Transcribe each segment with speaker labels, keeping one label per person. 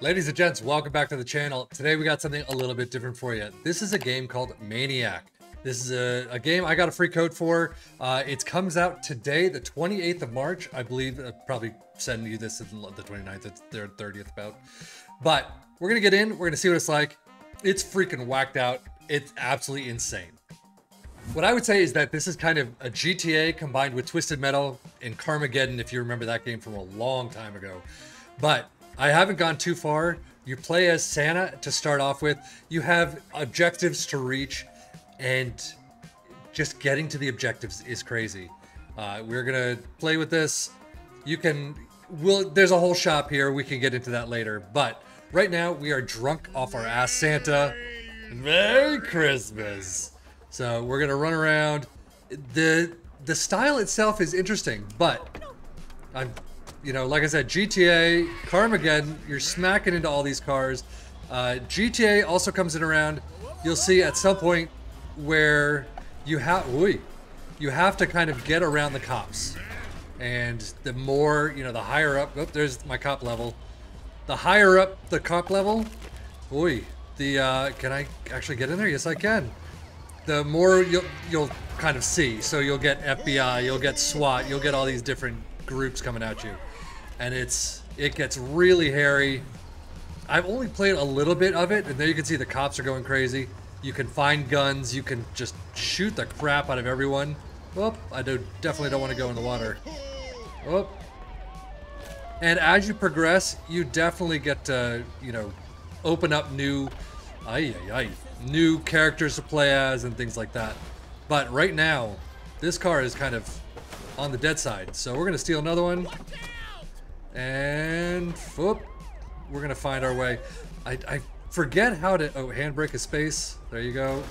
Speaker 1: Ladies and gents, welcome back to the channel. Today we got something a little bit different for you. This is a game called Maniac. This is a, a game I got a free code for. Uh, it comes out today, the 28th of March. I believe uh, probably sending you this on the 29th. It's their 30th about. But we're gonna get in. We're gonna see what it's like. It's freaking whacked out. It's absolutely insane. What I would say is that this is kind of a GTA combined with Twisted Metal and Carmageddon, if you remember that game from a long time ago. But I haven't gone too far. You play as Santa to start off with. You have objectives to reach, and just getting to the objectives is crazy. Uh, we're gonna play with this. You can, will there's a whole shop here. We can get into that later. But right now we are drunk off our ass Santa. Merry Christmas. So we're gonna run around. the The style itself is interesting, but I'm you know, like I said, GTA, Carmageddon, you're smacking into all these cars. Uh, GTA also comes in around. You'll see at some point where you have, you have to kind of get around the cops. And the more, you know, the higher up, oh, there's my cop level. The higher up the cop level, oi, the, uh, can I actually get in there? Yes, I can. The more you'll, you'll kind of see. So you'll get FBI, you'll get SWAT, you'll get all these different groups coming at you and it's it gets really hairy. I've only played a little bit of it, and there you can see the cops are going crazy. You can find guns, you can just shoot the crap out of everyone. Well, I do definitely don't want to go in the water. Oh. And as you progress, you definitely get to, you know, open up new, new characters to play as and things like that. But right now, this car is kind of on the dead side. So we're going to steal another one. And whoop, we're gonna find our way. I, I forget how to, oh, handbrake a space. There you go.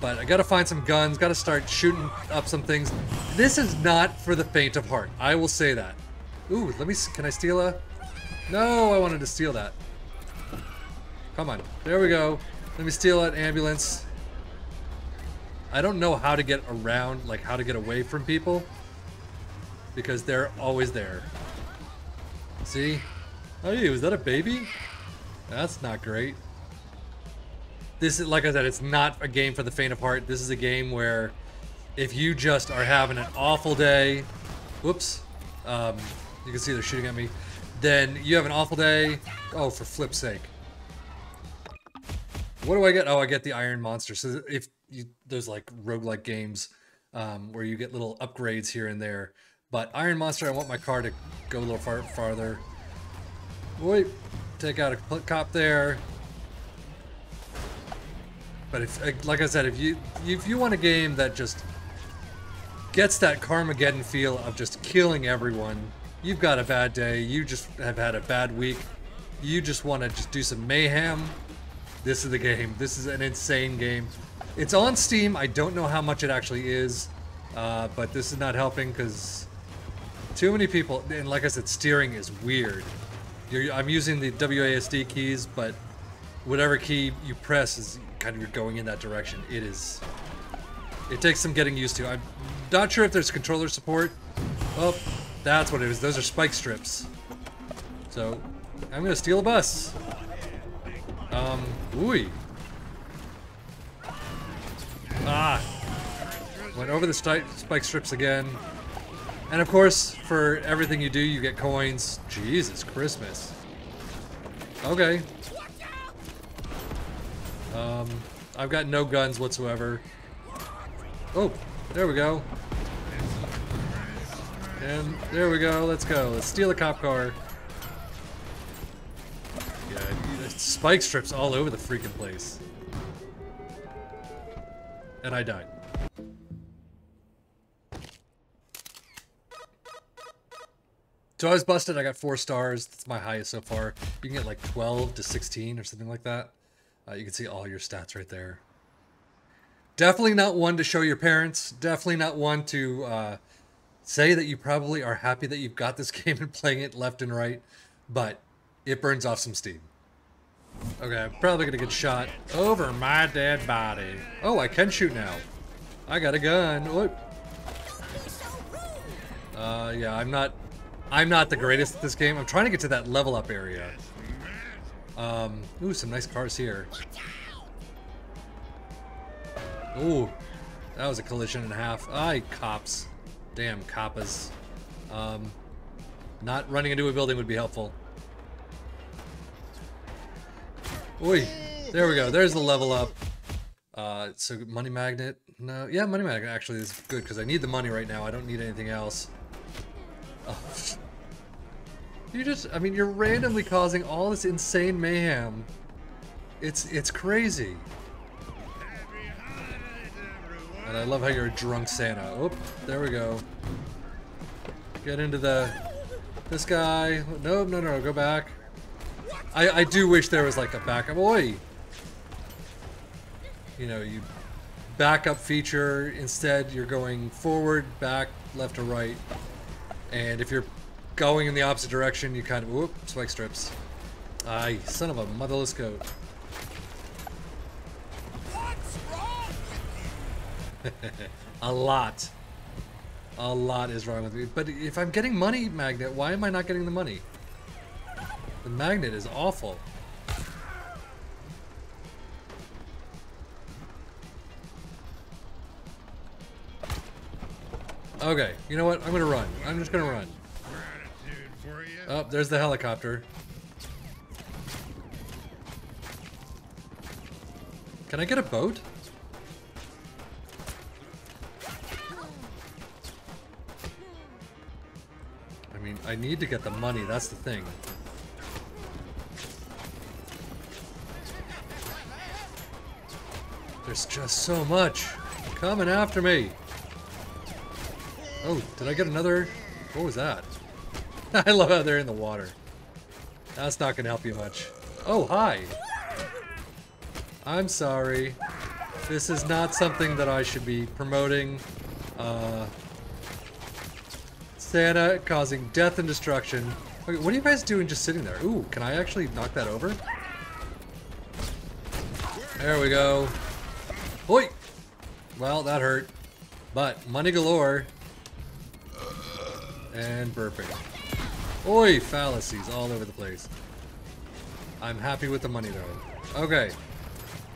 Speaker 1: But I gotta find some guns, gotta start shooting up some things. This is not for the faint of heart. I will say that. Ooh, let me, can I steal a? No, I wanted to steal that. Come on, there we go. Let me steal that ambulance. I don't know how to get around, like how to get away from people. Because they're always there. See? Oh, was that a baby? That's not great. This is, like I said, it's not a game for the faint of heart. This is a game where if you just are having an awful day, whoops, um, you can see they're shooting at me, then you have an awful day, oh, for flip's sake. What do I get? Oh, I get the Iron Monster. So if you, there's like roguelike games um, where you get little upgrades here and there, but Iron Monster, I want my car to go a little far farther. Wait, take out a cop there. But if, like I said, if you if you want a game that just gets that Carmageddon feel of just killing everyone, you've got a bad day, you just have had a bad week, you just want to just do some mayhem, this is the game. This is an insane game. It's on Steam. I don't know how much it actually is, uh, but this is not helping because too many people, and like I said, steering is weird. You're, I'm using the WASD keys, but whatever key you press is kind of going in that direction. It is. It takes some getting used to. I'm not sure if there's controller support. Oh, that's what it is. Those are spike strips. So, I'm gonna steal a bus. Um, ooey. Ah. Went over the spike strips again. And of course, for everything you do, you get coins. Jesus Christmas. Okay. Um, I've got no guns whatsoever. Oh, there we go. And there we go. Let's go. Let's steal a cop car. Yeah, spike strips all over the freaking place. And I died. So I was busted. I got four stars. That's my highest so far. You can get like 12 to 16 or something like that. Uh, you can see all your stats right there. Definitely not one to show your parents. Definitely not one to uh, say that you probably are happy that you've got this game and playing it left and right. But it burns off some steam. Okay, I'm probably going to get shot over my dead body. Oh, I can shoot now. I got a gun. What? Uh, yeah, I'm not I'm not the greatest at this game. I'm trying to get to that level up area. Um, ooh, some nice cars here. Ooh, that was a collision and a half. Aye, cops. Damn, coppas. Um, not running into a building would be helpful. Oi, there we go. There's the level up. Uh, so money magnet. No, yeah, money magnet actually is good because I need the money right now. I don't need anything else. Oh. You just, I mean, you're randomly causing all this insane mayhem. It's, it's crazy. And I love how you're a drunk Santa. Oh, there we go. Get into the, this guy. No, no, no, go back. I, I do wish there was like a backup. Oi! You know, you backup feature. Instead, you're going forward, back, left or right. And if you're going in the opposite direction, you kind of, whoop, spike strips. Aye, son of a motherless goat. a lot. A lot is wrong with me. But if I'm getting money, Magnet, why am I not getting the money? The magnet is awful. Okay, you know what? I'm gonna run. I'm just gonna run. Oh, there's the helicopter. Can I get a boat? I mean, I need to get the money, that's the thing. There's just so much coming after me. Oh, did I get another? What was that? I love how they're in the water. That's not going to help you much. Oh, hi. I'm sorry. This is not something that I should be promoting. Uh, Santa causing death and destruction. What are you guys doing just sitting there? Ooh, can I actually knock that over? There we go. Oi! Well, that hurt. But, money galore. And burping. Oi, fallacies all over the place. I'm happy with the money though. Okay.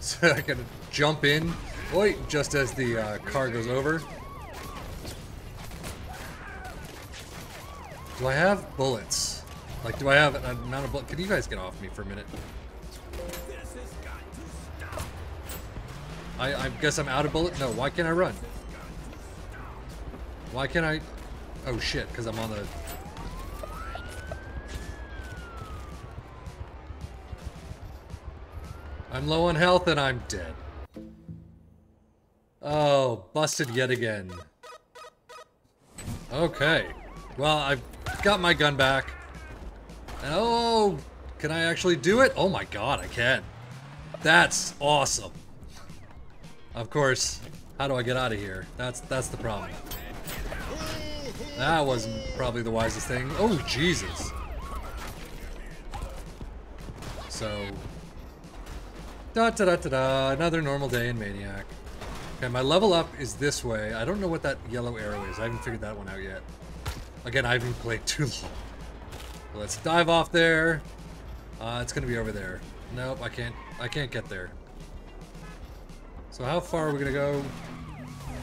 Speaker 1: So I can jump in. Oi, just as the uh, car goes over. Do I have bullets? Like, do I have an amount of bullets? Can you guys get off me for a minute? I, I guess I'm out of bullet? No, why can't I run? Why can't I... Oh shit, because I'm on the... I'm low on health and I'm dead. Oh, busted yet again. Okay. Well, I've got my gun back. Oh, can I actually do it? Oh my god, I can. That's awesome. Of course, how do I get out of here? That's that's the problem. That wasn't probably the wisest thing. Oh, Jesus. So... Da da da da da, another normal day in Maniac. Okay, my level up is this way. I don't know what that yellow arrow is. I haven't figured that one out yet. Again, I haven't played too long. Let's dive off there. Uh, it's gonna be over there. Nope, I can't. I can't get there. So how far are we gonna go?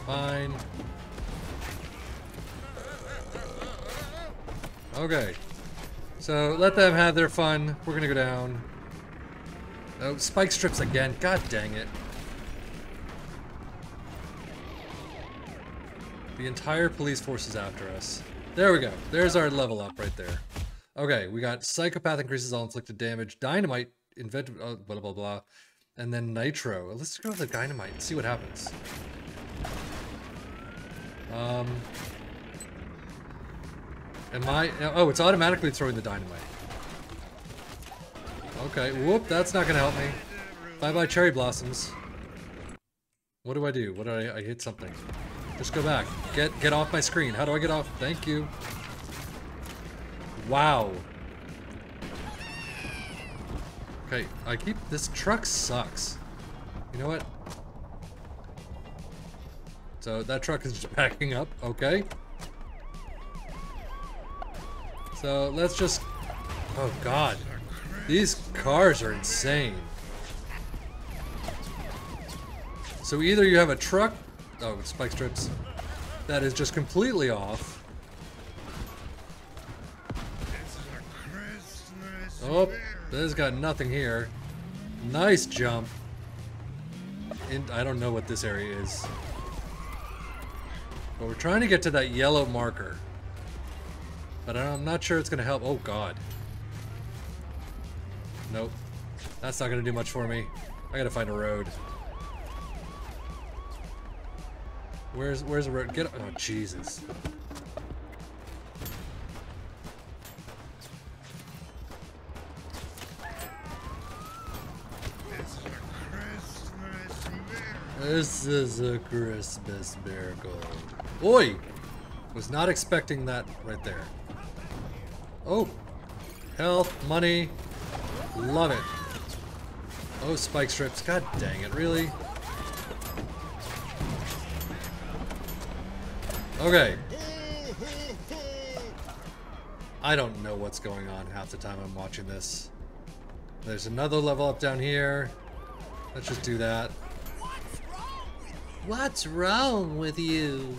Speaker 1: Fine. Okay. So let them have their fun. We're gonna go down. Oh, spike strips again. God dang it. The entire police force is after us. There we go. There's our level up right there. Okay, we got psychopath increases all inflicted damage, dynamite, inventive, oh, blah, blah, blah, and then nitro. Let's go with the dynamite and see what happens. Um, Am I? Oh, it's automatically throwing the dynamite. Okay, whoop, that's not gonna help me. Bye-bye cherry blossoms. What do I do? What do I, I hit something. Just go back. Get get off my screen. How do I get off? Thank you. Wow. Okay, I keep, this truck sucks. You know what? So that truck is just backing up, okay. So let's just... Oh god. These cars are insane. So either you have a truck... Oh, spike strips. That is just completely off. Oh, this has got nothing here. Nice jump. In, I don't know what this area is. But we're trying to get to that yellow marker. But I'm not sure it's going to help. Oh, God. Nope. That's not to do much for me. I got to find a road. Where's where's the road? Get Oh, Jesus. This is a Christmas miracle. Oi! Was not expecting that right there. Oh! Health, money. Love it. Oh, spike strips. God dang it, really? Okay. I don't know what's going on half the time I'm watching this. There's another level up down here. Let's just do that. What's wrong with you?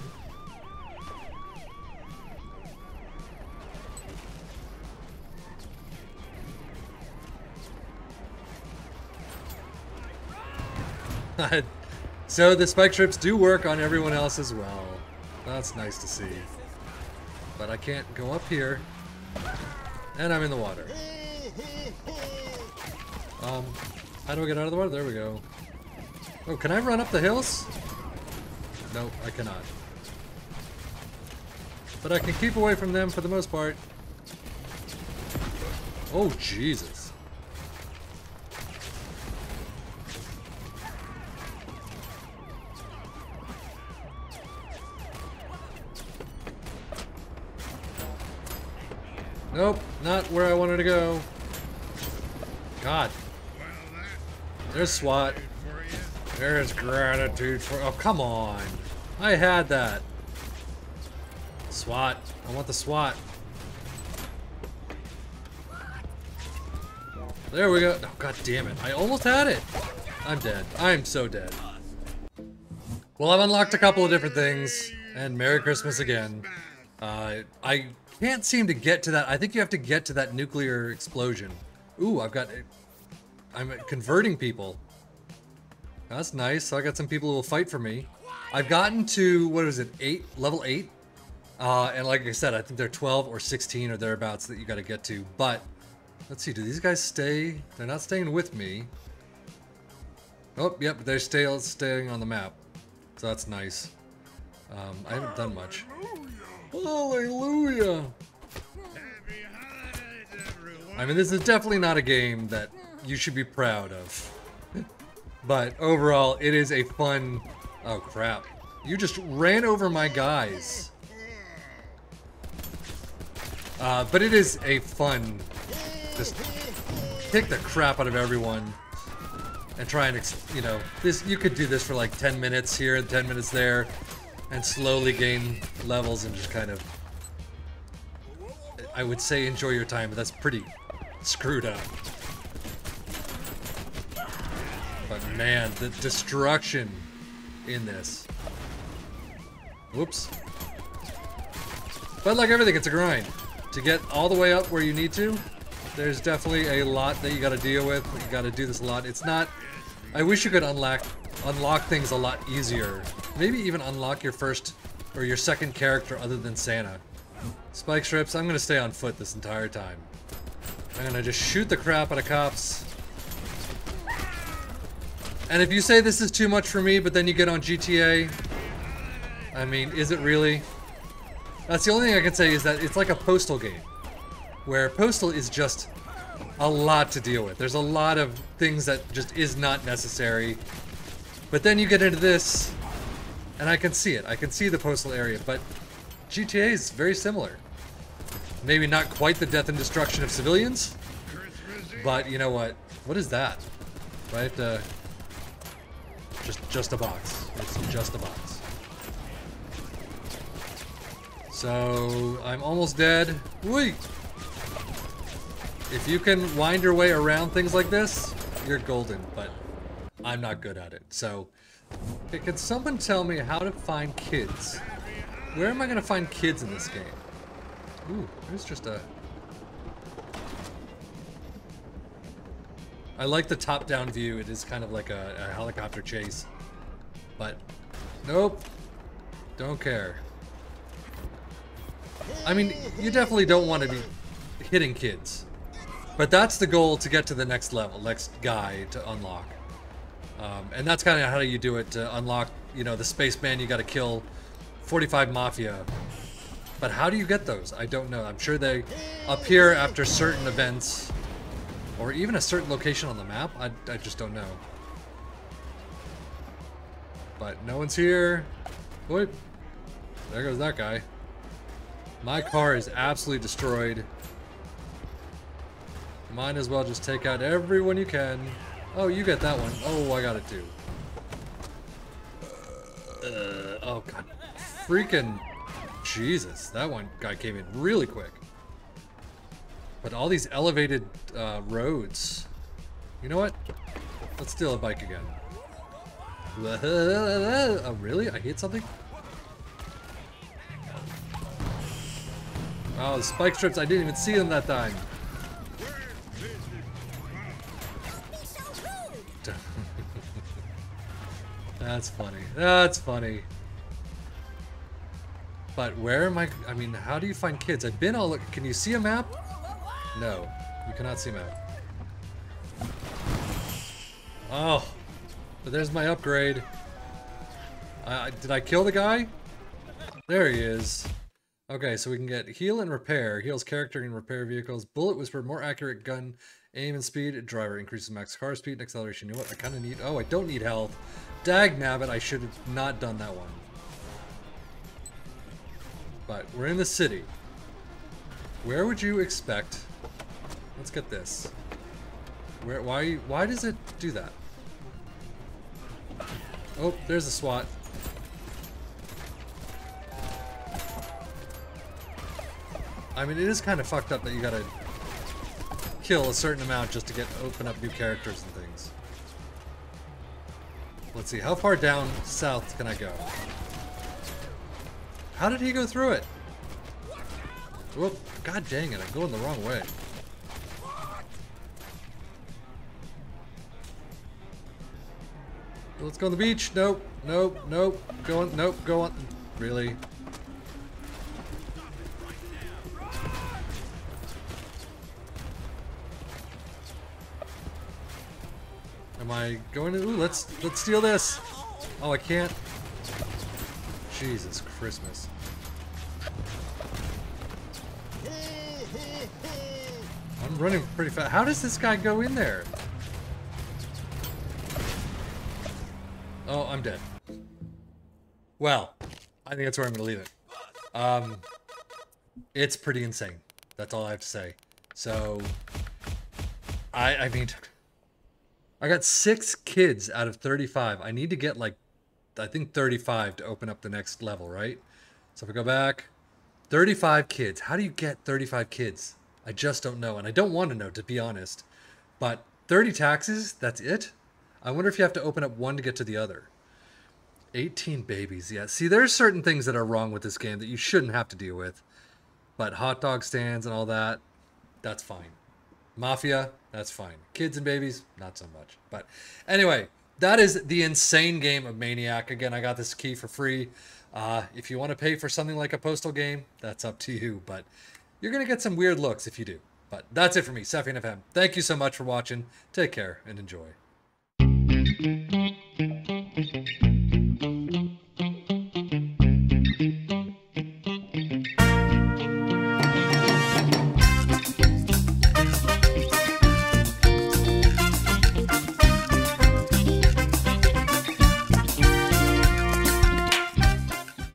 Speaker 1: so the spike trips do work on everyone else as well. That's nice to see. But I can't go up here. And I'm in the water. Um, how do I get out of the water? There we go. Oh, can I run up the hills? No, I cannot. But I can keep away from them for the most part. Oh, Jesus. Nope, not where I wanted to go. God. There's SWAT. There's gratitude for- oh, come on. I had that. SWAT. I want the SWAT. There we go. Oh, god damn it. I almost had it. I'm dead. I'm so dead. Well, I've unlocked a couple of different things, and Merry Christmas again. Uh, I can't seem to get to that. I think you have to get to that nuclear explosion. Ooh, I've got... I'm converting people. That's nice. So I got some people who will fight for me. I've gotten to, what is it, 8? Level 8? Uh, and like I said, I think they're 12 or 16 or thereabouts that you got to get to. But, let's see, do these guys stay? They're not staying with me. Oh, yep, they're still staying on the map. So that's nice. Um, I haven't done much. Hallelujah! I mean, this is definitely not a game that you should be proud of. but overall, it is a fun... Oh, crap. You just ran over my guys. Uh, but it is a fun... Just kick the crap out of everyone. And try and, you know, this you could do this for like 10 minutes here and 10 minutes there and slowly gain levels and just kind of I would say enjoy your time, but that's pretty screwed up. But man, the destruction in this. Whoops. But like everything, it's a grind. To get all the way up where you need to, there's definitely a lot that you gotta deal with. You gotta do this a lot. It's not... I wish you could unlock unlock things a lot easier. Maybe even unlock your first or your second character other than Santa. Spike strips, I'm gonna stay on foot this entire time. I'm gonna just shoot the crap out of cops. And if you say this is too much for me, but then you get on GTA, I mean, is it really? That's the only thing I can say is that it's like a Postal game. Where Postal is just a lot to deal with. There's a lot of things that just is not necessary. But then you get into this, and I can see it. I can see the postal area, but GTA is very similar. Maybe not quite the death and destruction of civilians, but you know what? What is that? Do I have to... Just, just a box. It's just a box. So, I'm almost dead. Wait! If you can wind your way around things like this, you're golden, but I'm not good at it. So, okay, can someone tell me how to find kids? Where am I going to find kids in this game? Ooh, there's just a... I like the top-down view. It is kind of like a, a helicopter chase. But, nope. Don't care. I mean, you definitely don't want to be hitting kids. But that's the goal to get to the next level, next guy to unlock. Um, and that's kind of how you do it to unlock, you know, the spaceman you got to kill 45 Mafia. But how do you get those? I don't know. I'm sure they appear after certain events or even a certain location on the map. I, I just don't know. But no one's here. Wait. There goes that guy. My car is absolutely destroyed. Might as well just take out everyone you can. Oh, you get that one. Oh, I got it too. Uh, oh, God. Freaking Jesus. That one guy came in really quick. But all these elevated uh, roads. You know what? Let's steal a bike again. Oh, really? I hit something? Oh, the spike strips, I didn't even see them that time. That's funny. That's funny. But where am I? I mean, how do you find kids? I've been all. Look, can you see a map? No, you cannot see a map. Oh, but there's my upgrade. Uh, did I kill the guy? There he is. Okay, so we can get heal and repair. Heals character and repair vehicles. Bullet whisper, more accurate gun, aim and speed. Driver increases max car speed and acceleration. You know what? I kind of need. Oh, I don't need health. Dag nabbit, I should have not done that one. But we're in the city. Where would you expect? Let's get this. Where? Why? Why does it do that? Oh, there's a SWAT. I mean, it is kind of fucked up that you gotta kill a certain amount just to get open up new characters and things. Let's see, how far down south can I go? How did he go through it? Whoop, god dang it, I'm going the wrong way. Let's go on the beach. Nope, nope, nope. Going, nope, go on. Really? I going to? Ooh, let's let's steal this. Oh, I can't. Jesus Christmas. I'm running pretty fast. How does this guy go in there? Oh, I'm dead. Well, I think that's where I'm going to leave it. Um, it's pretty insane. That's all I have to say. So, I, I mean, I got six kids out of 35. I need to get like, I think 35 to open up the next level, right? So if I go back, 35 kids. How do you get 35 kids? I just don't know. And I don't want to know, to be honest. But 30 taxes, that's it? I wonder if you have to open up one to get to the other. 18 babies, yeah. See, there's certain things that are wrong with this game that you shouldn't have to deal with. But hot dog stands and all that, that's fine. Mafia, that's fine. Kids and babies, not so much. But anyway, that is the insane game of Maniac. Again, I got this key for free. Uh, if you want to pay for something like a postal game, that's up to you. But you're going to get some weird looks if you do. But that's it for me, Sefian FM. Thank you so much for watching. Take care and enjoy.